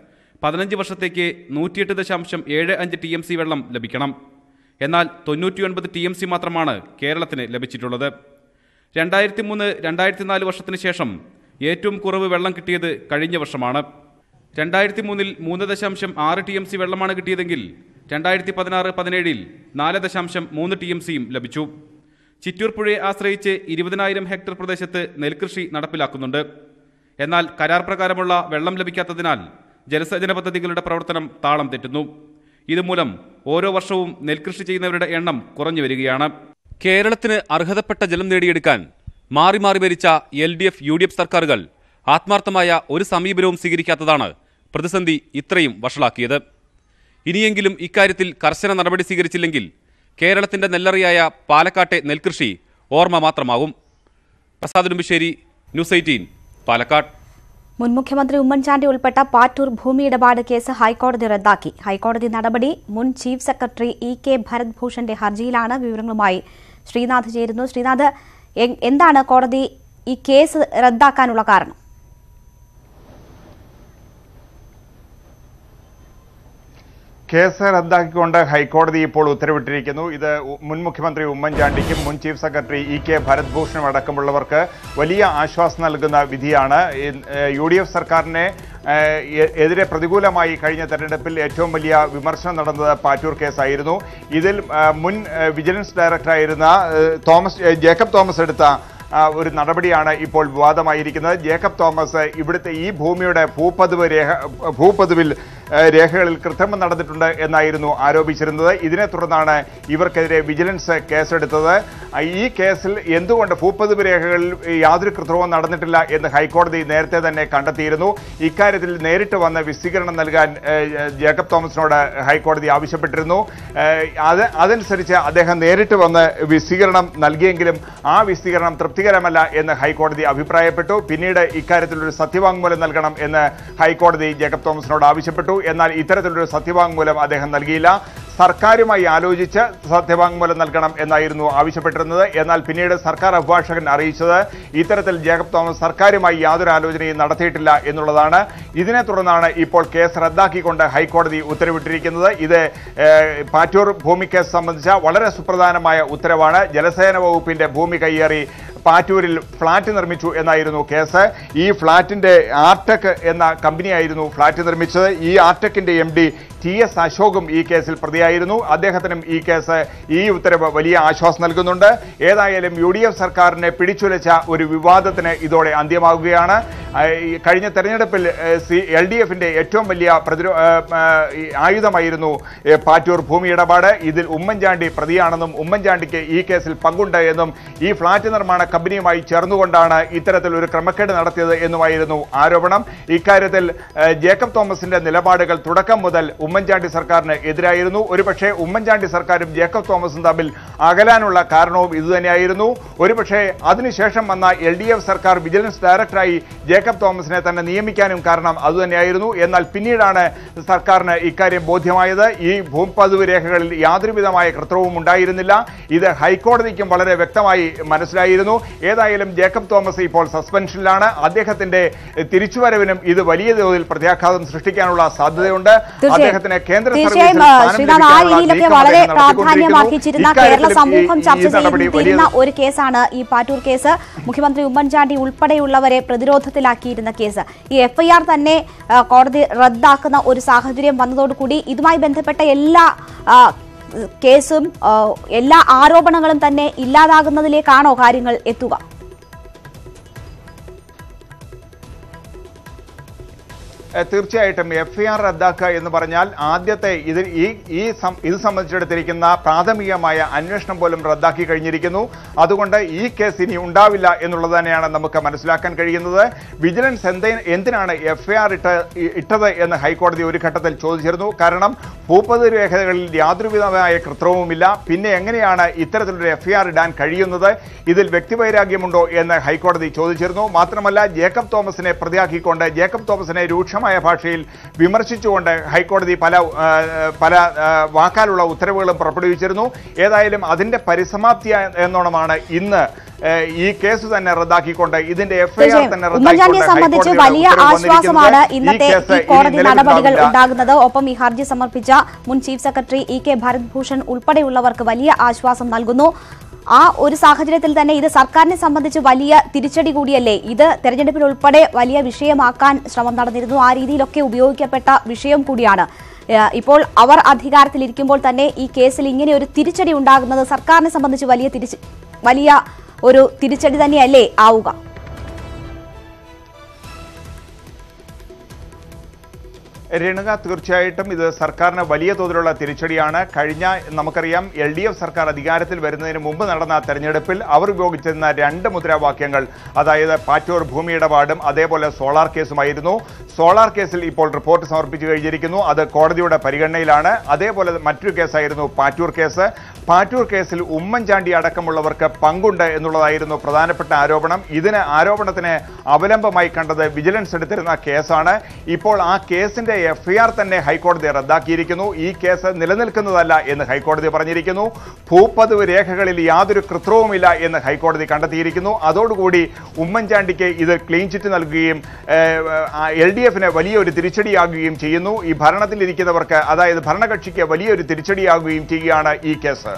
പതിനഞ്ച് വർഷത്തേക്ക് നൂറ്റിയെട്ട് ദശാംശം ഏഴ് അഞ്ച് ടി എം സി വെള്ളം ലഭിക്കണം. എന്നാൽ തൊണ്ണൂറ്റിയൊൻപത് ടി എം സി മാത്രമാണ് കേരളത്തിന് ലഭിച്ചിട്ടുള്ളത്. രണ്ടായിരത്തി മൂന്ന് രണ്ടായിരത്തി നാല് വർഷത്തിന് ശേഷം ഏറ്റവും കുറവ് വെള്ളം കിട്ടിയത് കഴിഞ്ഞ വർഷമാണ്. രണ്ടായിരത്തി മൂന്നിൽ മൂന്ന് ദശാംശം ആറ് ടി എം സി വെള്ളമാണ് കിട്ടിയതെങ്കിൽ രണ്ടായിരത്തി പതിനാറ് പതിനേഴിൽ നാല് ദശാംശം മൂന്ന് ടി എം സിയും ലഭിച്ചു. ചിറ്റൂർ പുഴയെ ആശ്രയിച്ച് ഇരുപതിനായിരം ഹെക്ടർ പ്രദേശത്ത് നെൽകൃഷി നടപ്പിലാക്കുന്നുണ്ട്. എന്നാൽ കരാർ പ്രകാരമുള്ള വെള്ളം ലഭിക്കാത്തതിനാൽ ജലസേചന പദ്ധതികളുടെ പ്രവർത്തനം താളം തെറ്റുന്നു. ഇതുമൂലം ഓരോ വർഷവും നെൽകൃഷി ചെയ്യുന്നവരുടെ എണ്ണം കുറഞ്ഞു വരികയാണ്. കേരളത്തിന് അർഹതപ്പെട്ട ജലം നേടിയെടുക്കാൻ മാറി മാറി ഭരിച്ച L D F U D F സർക്കാരുകൾ ആത്മാർത്ഥമായ ഒരു സമീപനവും സ്വീകരിക്കാത്തതാണ് പ്രതിസന്ധി ഇത്രയും വഷളാക്കിയത്. ഇനിയെങ്കിലും ഇക്കാര്യത്തിൽ കർശന നടപടി സ്വീകരിച്ചില്ലെങ്കിൽ കേരളത്തിന്റെ നെല്ലറിയായ പാലക്കാട്ടെ നെൽകൃഷി ഓർമ്മ മാത്രമാവും. Prasad Udumbissery News Eighteen Palakkad. മുൻ മുഖ്യമന്ത്രി ഉമ്മൻചാണ്ടി ഉൾപ്പെട്ട പാറ്റൂർ ഭൂമി ഇടപാട് കേസ് ഹൈക്കോടതി റദ്ദാക്കി. ഹൈക്കോടതി നടപടി മുൻ chief secretary E K Bharat ഭൂഷന്റെ ഹർജിയിലാണ് വിവരങ്ങളുമായി ശ്രീനാഥ് ചേരുന്നു. ശ്രീനാഥ് എന്താണ് കോടതി ഈ കേസ് റദ്ദാക്കാനുള്ള കാരണം? കേസ് റദ്ദാക്കിക്കൊണ്ട് ഹൈക്കോടതി ഇപ്പോൾ ഉത്തരവിട്ടിരിക്കുന്നു. ഇത് മുൻ മുഖ്യമന്ത്രി ഉമ്മൻചാണ്ടിക്കും മുൻ chief secretary E K Bharat ഭൂഷണും അടക്കമുള്ളവർക്ക് വലിയ ആശ്വാസം നൽകുന്ന വിധിയാണ്. യു ഡി എഫ് സർക്കാരിനെ എതിരെ പ്രതികൂലമായി കഴിഞ്ഞ തെരഞ്ഞെടുപ്പിൽ ഏറ്റവും വലിയ വിമർശനം നടന്നത് പാറ്റൂർ കേസായിരുന്നു. ഇതിൽ മുൻ വിജിലൻസ് ഡയറക്ടറായിരുന്ന തോമസ് ജേക്കബ് തോമസ് എടുത്ത ഒരു നടപടിയാണ് ഇപ്പോൾ വിവാദമായിരിക്കുന്നത്. ജേക്കബ് തോമസ് ഇവിടുത്തെ ഈ ഭൂമിയുടെ ഭൂപതിവ് രേഖ ഭൂപതിവിൽ രേഖകളിൽ കൃത്രിമം നടന്നിട്ടുണ്ട് എന്നായിരുന്നു ആരോപിച്ചിരുന്നത്. ഇതിനെ തുടർന്നാണ് ഇവർക്കെതിരെ വിജിലൻസ് കേസെടുത്തത്. ഈ കേസിൽ എന്തുകൊണ്ട് ഭൂപ്പതിവ് രേഖകളിൽ യാതൊരു കൃത്രിമവും നടന്നിട്ടില്ല എന്ന് ഹൈക്കോടതി നേരത്തെ തന്നെ കണ്ടെത്തിയിരുന്നു. ഇക്കാര്യത്തിൽ നേരിട്ട് വന്ന് വിശദീകരണം നൽകാൻ ജേക്കബ് തോമസിനോട് ഹൈക്കോടതി ആവശ്യപ്പെട്ടിരുന്നു. അത് അതനുസരിച്ച് അദ്ദേഹം നേരിട്ട് വന്ന് വിശദീകരണം നൽകിയെങ്കിലും ആ വിശദീകരണം തൃപ്തികരമല്ല എന്ന് ഹൈക്കോടതി അഭിപ്രായപ്പെട്ടു. പിന്നീട് ഇക്കാര്യത്തിൽ ഒരു സത്യവാങ്മൂലം നൽകണം എന്ന് ഹൈക്കോടതി ജേക്കബ് തോമസിനോട് ആവശ്യപ്പെട്ടു. എന്നാൽ ഇത്തരത്തിലൊരു സത്യവാങ്മൂലം അദ്ദേഹം നൽകിയില്ല. സർക്കാരുമായി ആലോചിച്ച് സത്യവാങ്മൂലം നൽകണം എന്നായിരുന്നു ആവശ്യപ്പെട്ടിരുന്നത്. എന്നാൽ പിന്നീട് സർക്കാർ അഭിഭാഷകൻ അറിയിച്ചത് ഇത്തരത്തിൽ ജേക്കബ് തോമസ് സർക്കാരുമായി യാതൊരു ആലോചനയും നടത്തിയിട്ടില്ല എന്നുള്ളതാണ്. ഇതിനെ തുടർന്നാണ് ഇപ്പോൾ കേസ് റദ്ദാക്കിക്കൊണ്ട് ഹൈക്കോടതി ഉത്തരവിട്ടിരിക്കുന്നത്. ഇത് പാറ്റൂർ കേസ് സംബന്ധിച്ച വളരെ സുപ്രധാനമായ ഉത്തരവാണ്. ജലസേന വകുപ്പിന്റെ ഭൂമി കയ്യേറി പാറ്റൂരിൽ ഫ്ളാറ്റ് നിർമ്മിച്ചു എന്നായിരുന്നു കേസ്. ഈ ഫ്ളാറ്റിന്റെ ആർടെക് എന്ന കമ്പനിയായിരുന്നു ഫ്ളാറ്റ് നിർമ്മിച്ചത്. ഈ ആർടെക്കിന്റെ എം ഡി ടി എസ് അശോകും ഈ കേസിൽ പ്രതിയായിരുന്നു. അദ്ദേഹത്തിനും ഈ കേസ് ഈ ഉത്തരവ് വലിയ ആശ്വാസം നൽകുന്നുണ്ട്. ഏതായാലും യു ഡി എഫ് സർക്കാരിനെ പിടിച്ചുലച്ച ഒരു വിവാദത്തിന് ഇതോടെ അന്ത്യമാകുകയാണ് കഴിഞ്ഞ തെരഞ്ഞെടുപ്പിൽ സി എൽ ഡി എഫിന്റെ ഏറ്റവും വലിയ പ്രതിരോ ആയുധമായിരുന്നു പാറ്റൂർ ഭൂമി ഇടപാട്. ഇതിൽ ഉമ്മൻചാണ്ടി പ്രതിയാണെന്നും ഉമ്മൻചാണ്ടിക്ക് ഈ കേസിൽ പങ്കുണ്ട് എന്നും ഈ ഫ്ളാറ്റ് നിർമ്മാണ കമ്പനിയുമായി ചേർന്നുകൊണ്ടാണ് ഇത്തരത്തിൽ ഒരു ക്രമക്കേട് നടത്തിയത് എന്നുമായിരുന്നു ആരോപണം. ഇക്കാര്യത്തിൽ ജേക്കബ് തോമസിന്റെ നിലപാടുകൾ തുടക്കം മുതൽ ഉമ്മൻചാണ്ടി സർക്കാരിന് എതിരായിരുന്നു. ഒരുപക്ഷെ ഉമ്മൻചാണ്ടി സർക്കാരും ജേക്കബ് തോമസും തമ്മിൽ അകലാനുള്ള കാരണവും ഇതുതന്നെയായിരുന്നു ഒരുപക്ഷെ അതിനുശേഷം വന്ന എൽ സർക്കാർ വിജിലൻസ് ഡയറക്ടറായി ജേക്കബ് തോമസിനെ തന്നെ നിയമിക്കാനും കാരണം അതുതന്നെയായിരുന്നു എന്നാൽ പിന്നീടാണ് സർക്കാരിന് ഇക്കാര്യം ബോധ്യമായത്. ഈ ഭൂപതിവ് രേഖകളിൽ യാതൊരുവിധമായ കൃത്രവും ഉണ്ടായിരുന്നില്ല. ഇത് ഹൈക്കോടതിക്കും വളരെ വ്യക്തമായി മനസ്സിലായിരുന്നു. ഏതായാലും ജേക്കബ് തോമസ് ഇപ്പോൾ സസ്പെൻഷനിലാണ്. അദ്ദേഹത്തിന്റെ തിരിച്ചുവരവിനും ഇത് വലിയ തോതിൽ പ്രത്യാഘാതം സൃഷ്ടിക്കാനുള്ള സാധ്യതയുണ്ട്. അദ്ദേഹത്തിന് കേന്ദ്ര വളരെ. കേരള സമൂഹം ചർച്ച ചെയ്തിരുന്ന ഒരു കേസാണ് ഈ പാറ്റൂർ കേസ്. മുഖ്യമന്ത്രി ഉമ്മൻചാണ്ടി ഉൾപ്പെടെയുള്ളവരെ പ്രതിരോധത്തിലാക്കിയിരുന്ന കേസ്. ഈ എഫ്ഐആർ തന്നെ കോടതി റദ്ദാക്കുന്ന ഒരു സാഹചര്യം വന്നതോടുകൂടി ഇതുമായി ബന്ധപ്പെട്ട എല്ലാ കേസും എല്ലാ ആരോപണങ്ങളും തന്നെ ഇല്ലാതാകുന്നതിലേക്കാണോ കാര്യങ്ങൾ എത്തുക? തീർച്ചയായിട്ടും എഫ് ഐ ആർ റദ്ദാക്കുക എന്ന് പറഞ്ഞാൽ ആദ്യത്തെ ഇത് ഈ ഈ ഇത് സംബന്ധിച്ചെടുത്തിരിക്കുന്ന പ്രാഥമികമായ അന്വേഷണം പോലും റദ്ദാക്കി കഴിഞ്ഞിരിക്കുന്നു. അതുകൊണ്ട് ഈ കേസ് ഇനി ഉണ്ടാവില്ല എന്നുള്ളത് തന്നെയാണ് നമുക്ക് മനസ്സിലാക്കാൻ കഴിയുന്നത്. വിജിലൻസ് എന്തേ എന്തിനാണ് എഫ് ഐ ആർ ഇട്ട ഇട്ടത് എന്ന് ഹൈക്കോടതി ഒരു ഘട്ടത്തിൽ ചോദിച്ചിരുന്നു. കാരണം ഭൂപതി രേഖകളിൽ യാതൊരുവിധമായ കൃത്രിമവുമില്ല. പിന്നെ എങ്ങനെയാണ് ഇത്തരത്തിലൊരു എഫ് ഐ ആർ ഇടാൻ കഴിയുന്നത്? ഇതിൽ വ്യക്തിവൈരാഗ്യമുണ്ടോ എന്ന് ഹൈക്കോടതി ചോദിച്ചിരുന്നു. മാത്രമല്ല ജേക്കബ് തോമസിനെ പ്രതിയാക്കിക്കൊണ്ട് ജേക്കബ് തോമസിനെ രൂക്ഷമായ ഭാഷയിൽ വിമർശിച്ചുകൊണ്ട് ഹൈക്കോടതി പല പല വാക്കാലുള്ള ഉത്തരവുകളും പുറപ്പെടുവിച്ചിരുന്നു. ഏതായാലും അതിന്റെ പരിസമാപ്തി എന്നോണമാണ് ഇന്ന് ഈ കേസ് തന്നെ റദ്ദാക്കിക്കൊണ്ട് ഇതിന്റെ എഫ് ഐ ആർ തീർച്ചയായും. തന്നെ ഉമ്മൻചാണ്ടിയെ സംബന്ധിച്ച് വലിയ ആശ്വാസമാണ് ഇന്നത്തെ കോടതി നടപടികൾ ഉണ്ടാകുന്നത്. ഒപ്പം ഈ ഹർജി സമർപ്പിച്ച മുൻ chief secretary E K Bharat Bhushan ഉൾപ്പെടെയുള്ളവർക്ക് വലിയ ആശ്വാസം നൽകുന്നു. ആ ഒരു സാഹചര്യത്തിൽ തന്നെ ഇത് സർക്കാരിനെ സംബന്ധിച്ച് വലിയ തിരിച്ചടി കൂടിയല്ലേ? ഇത് തെരഞ്ഞെടുപ്പിൽ ഉൾപ്പെടെ വലിയ വിഷയമാക്കാൻ ശ്രമം നടന്നിരുന്നു. ആ രീതിയിലൊക്കെ ഉപയോഗിക്കപ്പെട്ട വിഷയം കൂടിയാണ്. ഇപ്പോൾ അവർ അധികാരത്തിലിരിക്കുമ്പോൾ തന്നെ ഈ കേസിൽ ഇങ്ങനെ ഒരു തിരിച്ചടി ഉണ്ടാകുന്നത് സർക്കാരിനെ സംബന്ധിച്ച് വലിയ തിരിച്ച് വലിയ ഒരു തിരിച്ചടി തന്നെയല്ലേ ആവുക? രേണുക തീർച്ചയായിട്ടും ഇത് സർക്കാരിന് വലിയ തോതിലുള്ള തിരിച്ചടിയാണ്. കഴിഞ്ഞ നമുക്കറിയാം എൽ ഡി എഫ് സർക്കാർ അധികാരത്തിൽ വരുന്നതിന് മുമ്പ് നടന്ന തെരഞ്ഞെടുപ്പിൽ അവർ ഉപയോഗിച്ചിരുന്ന രണ്ട് മുദ്രാവാക്യങ്ങൾ അതായത് പാറ്റൂർ ഭൂമി ഇടപാടും അതേപോലെ സോളാർ കേസുമായിരുന്നു. സോളാർ കേസിൽ ഇപ്പോൾ റിപ്പോർട്ട് സമർപ്പിച്ചു കഴിഞ്ഞിരിക്കുന്നു. അത് കോടതിയുടെ പരിഗണനയിലാണ്. അതേപോലെ മറ്റൊരു കേസായിരുന്നു പാറ്റൂർ കേസ്. പാറ്റൂർ കേസിൽ ഉമ്മൻചാണ്ടി അടക്കമുള്ളവർക്ക് പങ്കുണ്ട് എന്നുള്ളതായിരുന്നു പ്രധാനപ്പെട്ട ആരോപണം. ഇതിന് ആരോപണത്തിന് അവലംബമായി കണ്ടത് വിജിലൻസ് എടുത്തിരുന്ന കേസാണ്. ഇപ്പോൾ ആ കേസിന്റെ എഫ്ഐആർ തന്നെ ഹൈക്കോടതി റദ്ദാക്കിയിരിക്കുന്നു. ഈ കേസ് നിലനിൽക്കുന്നതല്ല എന്ന് ഹൈക്കോടതി പറഞ്ഞിരിക്കുന്നു. ഭൂപതിവ് രേഖകളിൽ യാതൊരു കൃത്രവുമില്ല എന്ന് ഹൈക്കോടതി കണ്ടെത്തിയിരിക്കുന്നു. അതോടുകൂടി ഉമ്മൻചാണ്ടിക്ക് ഇത് ക്ലീൻ ചിറ്റ് നൽകുകയും എൽ ഡി എഫിന് വലിയൊരു തിരിച്ചടിയാകുകയും ചെയ്യുന്നു. ഈ ഭരണത്തിലിരിക്കുന്നവർക്ക് അതായത് ഭരണകക്ഷിക്ക് വലിയൊരു തിരിച്ചടിയാകുകയും ചെയ്യുകയാണ് ഈ കേസ്.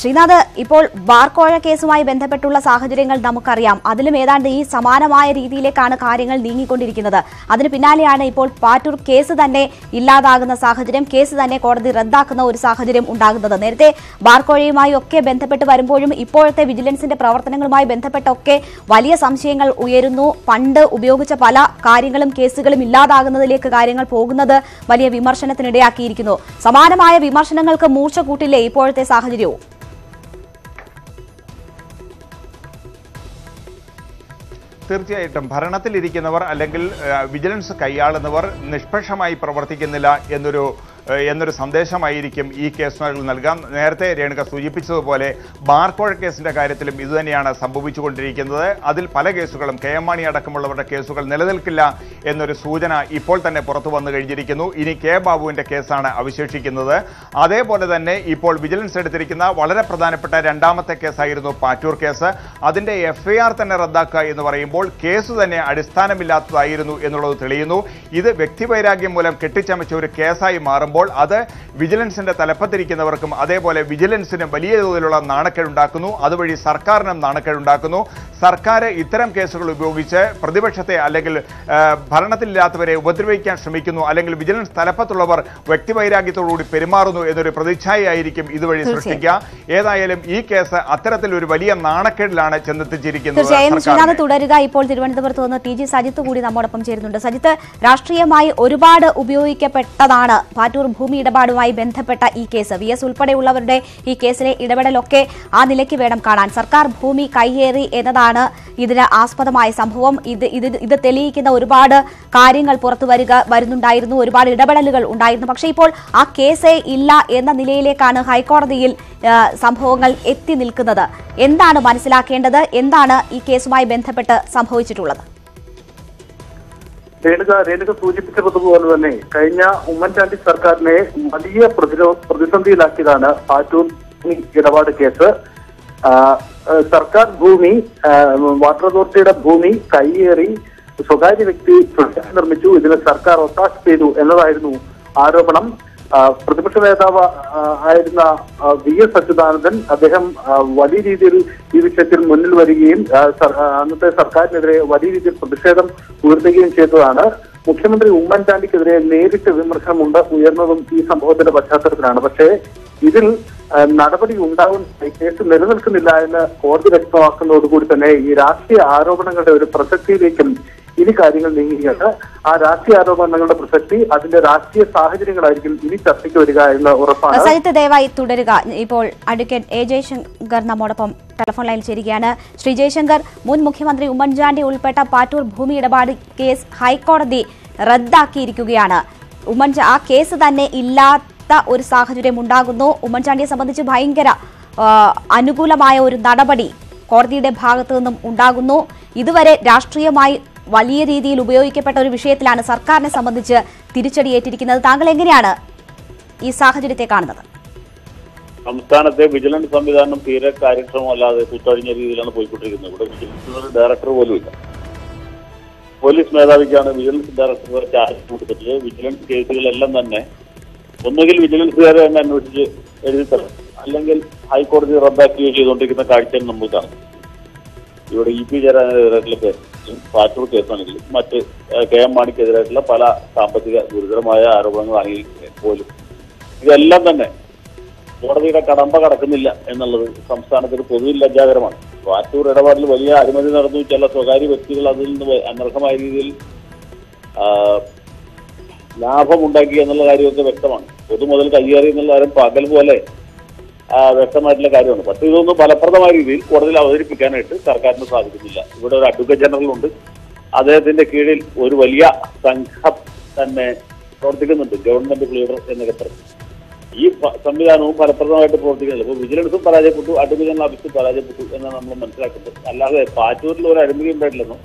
ശ്രീനാഥ് ഇപ്പോൾ ബാർക്കോഴ കേസുമായി ബന്ധപ്പെട്ടുള്ള സാഹചര്യങ്ങൾ നമുക്കറിയാം. അതിലും ഏതാണ്ട് ഈ സമാനമായ രീതിയിലേക്കാണ് കാര്യങ്ങൾ നീങ്ങിക്കൊണ്ടിരിക്കുന്നത്. അതിന് പിന്നാലെയാണ് ഇപ്പോൾ പാറ്റൂർ കേസ് തന്നെ ഇല്ലാതാകുന്ന സാഹചര്യം കേസ് തന്നെ കോടതി റദ്ദാക്കുന്ന ഒരു സാഹചര്യം ഉണ്ടാകുന്നത്. നേരത്തെ ബാർക്കോഴയുമായി ഒക്കെ ബന്ധപ്പെട്ട് വരുമ്പോഴും ഇപ്പോഴത്തെ വിജിലൻസിന്റെ പ്രവർത്തനങ്ങളുമായി ബന്ധപ്പെട്ടൊക്കെ വലിയ സംശയങ്ങൾ ഉയരുന്നു. പണ്ട് ഉപയോഗിച്ച പല കാര്യങ്ങളും കേസുകളും ഇല്ലാതാകുന്നതിലേക്ക് കാര്യങ്ങൾ പോകുന്നത് വലിയ വിമർശനത്തിനിടയാക്കിയിരിക്കുന്നു. സമാനമായ വിമർശനങ്ങൾക്ക് മൂർച്ച കൂട്ടില്ലേ ഇപ്പോഴത്തെ സാഹചര്യവും? തീർച്ചയായിട്ടും ഭരണത്തിലിരിക്കുന്നവർ അല്ലെങ്കിൽ വിജിലൻസ് കൈയാളുന്നവർ നിഷ്പക്ഷമായി പ്രവർത്തിക്കുന്നില്ല എന്നൊരു എന്നൊരു സന്ദേശമായിരിക്കും ഈ കേസുകൾ നൽകാം. നേരത്തെ രേണുക സൂചിപ്പിച്ചതുപോലെ ബാർക്കോഴ കേസിന്റെ കാര്യത്തിലും ഇതുതന്നെയാണ് സംഭവിച്ചുകൊണ്ടിരിക്കുന്നത്. അതിൽ പല കേസുകളും കെ എം മാണി അടക്കമുള്ളവരുടെ കേസുകൾ നിലനിൽക്കില്ല എന്നൊരു സൂചന ഇപ്പോൾ തന്നെ പുറത്തു വന്നു കഴിഞ്ഞിരിക്കുന്നു. ഇനി കെ ബാബുവിന്റെ കേസാണ് അവശേഷിക്കുന്നത്. അതേപോലെ തന്നെ ഇപ്പോൾ വിജിലൻസ് എടുത്തിരിക്കുന്ന വളരെ പ്രധാനപ്പെട്ട രണ്ടാമത്തെ കേസായിരുന്നു പാറ്റൂർ കേസ്. അതിന്റെ എഫ്ഐആർ തന്നെ റദ്ദാക്കുക എന്ന് പറയുമ്പോൾ കേസ് തന്നെ അടിസ്ഥാനമില്ലാത്തതായിരുന്നു എന്നുള്ളത് തെളിയുന്നു. ഇത് വ്യക്തിവൈരാഗ്യം മൂലം കെട്ടിച്ചമച്ച ഒരു കേസായി മാറുമ്പോൾ അത് വിജിലൻസിന്റെ തലപ്പത്തിരിക്കുന്നവർക്കും അതേപോലെ വിജിലൻസിനും വലിയ തോതിലുള്ള നാണക്കേടുണ്ടാക്കുന്നു. അതുവഴി സർക്കാരിനും നാണക്കേടുണ്ടാക്കുന്നു. സർക്കാർ ഇത്തരം കേസുകൾ ഉപയോഗിച്ച് പ്രതിപക്ഷത്തെ അല്ലെങ്കിൽ ഭരണത്തിലില്ലാത്തവരെ ഉപദ്രവിക്കാൻ ശ്രമിക്കുന്നു. അല്ലെങ്കിൽ വിജിലൻസ് തലപ്പത്തുള്ളവർ വ്യക്തിവൈരാഗ്യത്തോടുകൂടി പെരുമാറുന്നു എന്നൊരു പ്രതിച്ഛായയായിരിക്കും ഇതുവഴി സൃഷ്ടിക്കുക. ഏതായാലും ഈ കേസ് അത്തരത്തിൽ ഒരു വലിയ നാണക്കേടിലാണ് ചെന്നെത്തിച്ചിരിക്കുന്നത് തീർച്ചയായും. തുടരുക. ഇപ്പോൾ തിരുവനന്തപുരത്ത് നിന്ന് ടി ജി സജിത്ത് കൂടി നമ്മോടൊപ്പം ചേരുന്നുണ്ട്. സജിത്ത് രാഷ്ട്രീയമായി ഒരുപാട് ഉപയോഗിക്കപ്പെട്ടതാണ്. പാറ്റൂർ ഭൂമി ഇടപാടുമായി ബന്ധപ്പെട്ട ഈ കേസ്. വി എസ് ഉൾപ്പെടെയുള്ളവരുടെ ഈ കേസിലെ ഇടപെടലൊക്കെ ആ നിലയ്ക്ക് വേണം കാണാൻ. സർക്കാർ ഭൂമി കൈയേറി എന്നതാണ് ഇതിന് ആസ്പദമായ സംഭവം. ഇത് ഇത് ഇത് തെളിയിക്കുന്ന ഒരുപാട് കാര്യങ്ങൾ പുറത്തു വരിക വരുന്നുണ്ടായിരുന്നു. ഒരുപാട് ഇടപെടലുകൾ ഉണ്ടായിരുന്നു. പക്ഷേ ഇപ്പോൾ ആ കേസേ ഇല്ല എന്ന നിലയിലേക്കാണ് ഹൈക്കോടതിയിൽ സംഭവങ്ങൾ എത്തി നിൽക്കുന്നത്. എന്താണ് മനസ്സിലാക്കേണ്ടത്? എന്താണ് ഈ കേസുമായി ബന്ധപ്പെട്ട് സംഭവിച്ചിട്ടുള്ളത്? രേണുക രേണുക സൂചിപ്പിച്ചതുപോലെ തന്നെ കഴിഞ്ഞ ഉമ്മൻചാണ്ടി സർക്കാരിനെ വലിയ പ്രതിസന്ധിയിലാക്കിയതാണ് പാറ്റൂർ ഇടപാട് കേസ്. സർക്കാർ ഭൂമി വാട്ടർ അതോറിറ്റിയുടെ ഭൂമി കൈയേറി സ്വകാര്യ വ്യക്തി നിർമ്മിച്ചു. ഇതിന് സർക്കാർ ഒത്താശ ചെയ്തു എന്നതായിരുന്നു ആരോപണം. പ്രതിപക്ഷ നേതാവ് ആയിരുന്ന വി എസ് അച്യുതാനന്ദൻ അദ്ദേഹം വലിയ രീതിയിൽ ഈ വിഷയത്തിൽ മുന്നിൽ വരികയും അന്നത്തെ സർക്കാരിനെതിരെ വലിയ രീതിയിൽ പ്രതിഷേധം ഉയർത്തുകയും ചെയ്തതാണ്. മുഖ്യമന്ത്രി ഉമ്മൻചാണ്ടിക്കെതിരെ നേരിട്ട് വിമർശനമുണ്ട് ഉയർന്നതും ഈ സംഭവത്തിന്റെ പശ്ചാത്തലത്തിലാണ്. പക്ഷേ ഇതിൽ നടപടി ഉണ്ടാകും കേസ് നിലനിൽക്കുന്നില്ല എന്ന് കോടതി വ്യക്തമാക്കുന്നതോടുകൂടി തന്നെ ഈ രാഷ്ട്രീയ ആരോപണങ്ങളുടെ ഒരു പ്രസക്തിയിലേക്കും ഇനി കാര്യങ്ങൾ നീങ്ങുകയാണ് ആ രാഷ്ട്രീയ ആരോപണങ്ങളുടെ പ്രസക്തി അതിന്റെ രാഷ്ട്രീയ സാഹചര്യങ്ങളായിരിക്കും ഇനി ചർച്ചയ്ക്ക് വരിക എന്ന് ഉറപ്പാണ്. സജിത്ത് ദയവായി തുടരുക. ഇപ്പോൾ അഡ്വക്കേറ്റ് എ ജയശങ്കർ നമ്മോടൊപ്പം ടെലിഫോൺ ലൈനിൽ ചേരുകയാണ്. ശ്രീ ജയശങ്കർ മുൻ മുഖ്യമന്ത്രി ഉമ്മൻചാണ്ടി ഉൾപ്പെട്ട പാറ്റൂർ ഭൂമി ഇടപാട് കേസ് ഹൈക്കോടതി റദ്ദാക്കിയിരിക്കുകയാണ്. ഉമ്മൻചാ ആ കേസ് തന്നെ ഇല്ലാത്ത ഒരു സാഹചര്യം ഉണ്ടാകുന്നു. ഉമ്മൻചാണ്ടിയെ സംബന്ധിച്ച് ഭയങ്കര അനുകൂലമായ ഒരു നടപടി കോടതിയുടെ ഭാഗത്തു നിന്നും ഉണ്ടാകുന്നു. ഇതുവരെ രാഷ്ട്രീയമായി വലിയ രീതിയിൽ ഉപയോഗിക്കപ്പെട്ട ഒരു വിഷയത്തിലാണ് സർക്കാരിനെ സംബന്ധിച്ച് തിരിച്ചടിയേറ്റിരിക്കുന്നത് താങ്കൾ എങ്ങനെയാണ് ഈ സാഹചര്യത്തെ കാണുന്നത്? സംസ്ഥാനത്തെ വിജിലൻസ് സംവിധാനം തീരെ കാര്യക്ഷമമല്ലാതെ കുത്തഴിഞ്ഞ രീതിയിലാണ് പോയിക്കൊണ്ടിരിക്കുന്നത്. ഇവിടെ വിജിലൻസ് ഡയറക്ടർ പോലും ഇല്ല. പോലീസ് മേധാവിക്കാണ് വിജിലൻസ് ഡയറക്ടർ ചാർജ് കൊടുത്തിട്ട് വിജിലൻസ് കേസുകളെല്ലാം തന്നെ ഒന്നുകിൽ വിജിലൻസുകാരെ തന്നെ അന്വേഷിച്ച് എഴുതി തരണം അല്ലെങ്കിൽ ഹൈക്കോടതി റദ്ദാക്കുകയോ ചെയ്തുകൊണ്ടിരിക്കുന്ന കാഴ്ചയും നമ്മൾ കാണുന്നത്. ഇവിടെ ഇ പി ജയരാജനെതിരായിട്ടുള്ള കേസും പാറ്റൂർ കേസാണെങ്കിലും മറ്റ് കെ എം മാണിക്കെതിരായിട്ടുള്ള പല സാമ്പത്തിക ഗുരുതരമായ ആരോപണങ്ങളാണെങ്കിൽ പോലും. ഇതെല്ലാം തന്നെ കോടതിയുടെ കടമ്പ കടക്കുന്നില്ല എന്നുള്ളത് സംസ്ഥാനത്തിന് പൊതുവിൽ ലജ്ജാകരമാണ് പാറ്റൂർ ഇടപാടിൽ വലിയ അഴിമതി നടന്നു. ചില സ്വകാര്യ വ്യക്തികൾ അതിൽ നിന്ന് അനർഹമായ രീതിയിൽ ലാഭമുണ്ടാക്കി എന്നുള്ള കാര്യമൊക്കെ വ്യക്തമാണ്. പൊതുമുതൽ കയ്യേറി എന്നുള്ള കാര്യം പകൽ പോലെ വ്യക്തമായിട്ടുള്ള കാര്യമാണ്. പക്ഷേ ഇതൊന്നും ഫലപ്രദമായ രീതിയിൽ കോടതിയിൽ അവതരിപ്പിക്കാനായിട്ട് സർക്കാരിന് സാധിക്കുന്നില്ല. ഇവിടെ ഒരു അഡ്വക്കേറ്റ് ജനറൽ ഉണ്ട്. അദ്ദേഹത്തിന്റെ കീഴിൽ ഒരു വലിയ സംഘം തന്നെ പ്രവർത്തിക്കുന്നുണ്ട്. ഗവൺമെന്റ് ലീഡർ എന്നൊക്കെ പറഞ്ഞു ഈ സംവിധാനവും ഫലപ്രദമായിട്ട് പ്രവർത്തിക്കുന്നില്ല. ഇപ്പൊ വിജിലൻസും പരാജയപ്പെട്ടു അഡ്വക്കേറ്റ് ജനറൽ ഓഫീസും പരാജയപ്പെട്ടു എന്നാണ് നമ്മൾ മനസ്സിലാക്കുന്നത് അല്ലാതെ പാറ്റൂരിൽ ഒരു അഴിമതി ഉണ്ടായിട്ടില്ലെന്നോ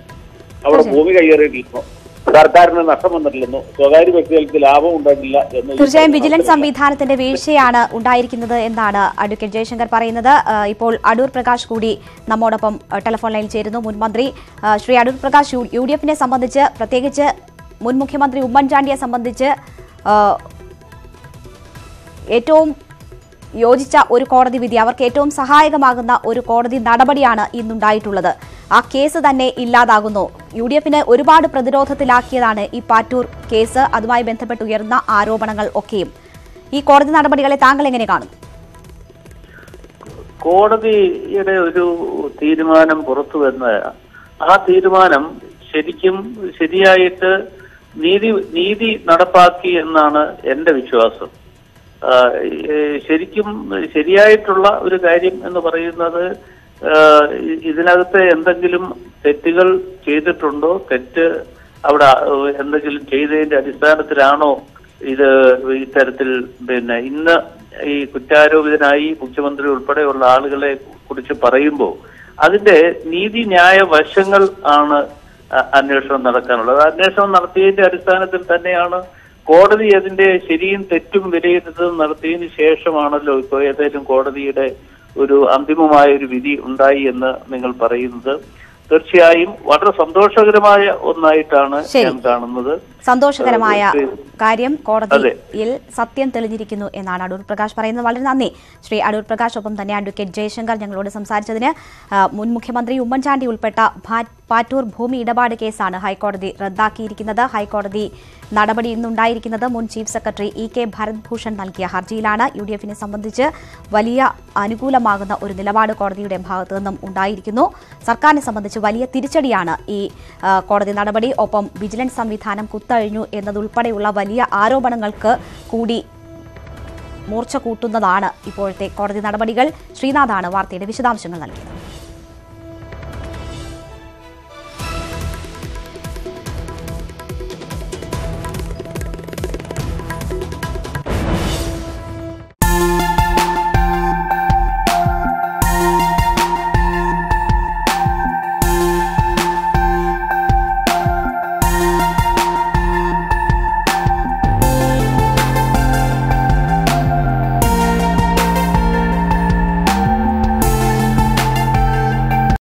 അവിടെ ഭൂമി കയ്യേറിയിട്ടില്ലെന്നോ സർക്കാരിന് നഷ്ടം വന്നിട്ടില്ലെന്നോ. സ്വകാര്യ വ്യക്തികൾക്ക് ലാഭം ഉണ്ടായിട്ടില്ല എന്ന് തീർച്ചയായും വിജിലൻസ് സംവിധാനത്തിന്റെ വീഴ്ചയാണ് ഉണ്ടായിരിക്കുന്നത് എന്നാണ് അഡ്വക്കേറ്റ് ജയശങ്കർ പറയുന്നത്. ഇപ്പോൾ അടൂർ പ്രകാശ് കൂടി നമ്മോടൊപ്പം ടെലിഫോൺ ലൈനിൽ ചേരുന്നു. മുൻമന്ത്രി ശ്രീ അടൂർ പ്രകാശ് യു- ഡി എഫിനെ സംബന്ധിച്ച് പ്രത്യേകിച്ച് മുൻ മുഖ്യമന്ത്രി ഉമ്മൻചാണ്ടിയെ സംബന്ധിച്ച് ഏറ്റവും യോജിച്ച ഒരു കോടതി വിധി അവർക്ക് ഏറ്റവും സഹായകമാകുന്ന ഒരു കോടതി നടപടിയാണ് ഇന്നുണ്ടായിട്ടുള്ളത്. ആ കേസ് തന്നെ ഇല്ലാതാകുന്നു. യു ഡി എഫിന് ഒരുപാട് പ്രതിരോധത്തിലാക്കിയതാണ് ഈ പാറ്റൂർ കേസ്. അതുമായി ബന്ധപ്പെട്ട് ഉയർന്ന ആരോപണങ്ങൾ ഒക്കെയും. ഈ കോടതി നടപടികളെ താങ്കൾ എങ്ങനെ കാണും? കോടതിയുടെ ഒരു തീരുമാനം പുറത്തു വന്ന ആ തീരുമാനം ശരിക്കും ശരിയായിട്ട് നീതി നീതി നടപ്പാക്കി എന്നാണ് എന്റെ വിശ്വാസം. ശരിക്കും ശരിയായിട്ടുള്ള ഒരു കാര്യം എന്ന് പറയുന്നത് ഇതിനകത്തെ എന്തെങ്കിലും തെറ്റുകൾ ചെയ്തിട്ടുണ്ടോ? തെറ്റ് അവിടെ എന്തെങ്കിലും ചെയ്തതിന്റെ അടിസ്ഥാനത്തിലാണോ ഇത് ഇത്തരത്തിൽ പിന്നെ ഇന്ന് ഈ കുറ്റാരോപിതനായി മുഖ്യമന്ത്രി ഉൾപ്പെടെയുള്ള ആളുകളെ കുറിച്ച് പറയുമ്പോൾ അതിന്റെ നീതി നീതിന്യായ വശങ്ങൾ ആണ് അന്വേഷണം നടക്കാനുള്ളത്. അന്വേഷണം നടത്തിയതിന്റെ അടിസ്ഥാനത്തിൽ തന്നെയാണ് കോടതി അതിന്റെ ശരിയും തെറ്റും വിലയിരുത്തും നടത്തിയതിനു ശേഷമാണല്ലോ ഇപ്പോൾ ഏതായാലും കോടതിയുടെ ഒരു അന്തിമമായ ഒരു വിധി ഉണ്ടായി എന്ന് നിങ്ങൾ പറയുന്നത്. തീർച്ചയായും വളരെ സന്തോഷകരമായ ഒന്നായിട്ടാണ് ഞാൻ കാണുന്നത്. സന്തോഷകരമായ കാര്യം കോടതിയിൽ സത്യം തെളിഞ്ഞിരിക്കുന്നു എന്നാണ് അടൂർ പ്രകാശ് പറയുന്നത്. വളരെ നന്ദി. ശ്രീ അടൂർ പ്രകാശ് ഒപ്പം തന്നെ അഡ്വക്കേറ്റ് ജയശങ്കർ ഞങ്ങളോട് സംസാരിച്ചതിന്. മുൻ മുഖ്യമന്ത്രി ഉമ്മൻചാണ്ടി ഉൾപ്പെട്ട പാറ്റൂർ ഭൂമി ഇടപാട് കേസാണ് ഹൈക്കോടതി റദ്ദാക്കിയിരിക്കുന്നത്. ഹൈക്കോടതി നടപടി ഇന്നുണ്ടായിരിക്കുന്നത് മുൻ chief secretary E K Bharat Bhushan നൽകിയ ഹർജിയിലാണ്. യു ഡി എഫിനെ സംബന്ധിച്ച് വലിയ അനുകൂലമാകുന്ന ഒരു നിലപാട് കോടതിയുടെ ഭാഗത്തു നിന്നും ഉണ്ടായിരിക്കുന്നു. സർക്കാരിനെ സംബന്ധിച്ച് വലിയ തിരിച്ചടിയാണ് ഈ കോടതി നടപടി. ഒപ്പം വിജിലൻസ് സംവിധാനം കുത്തഴിഞ്ഞു എന്നതുൾപ്പെടെയുള്ള വലിയ ആരോപണങ്ങൾക്ക് കൂടി മൂർച്ച കൂട്ടുന്നതാണ് ഇപ്പോഴത്തെ കോടതി നടപടികൾ. ശ്രീനാഥാണ് വാർത്തയുടെ വിശദാംശങ്ങൾ നൽകിയത്.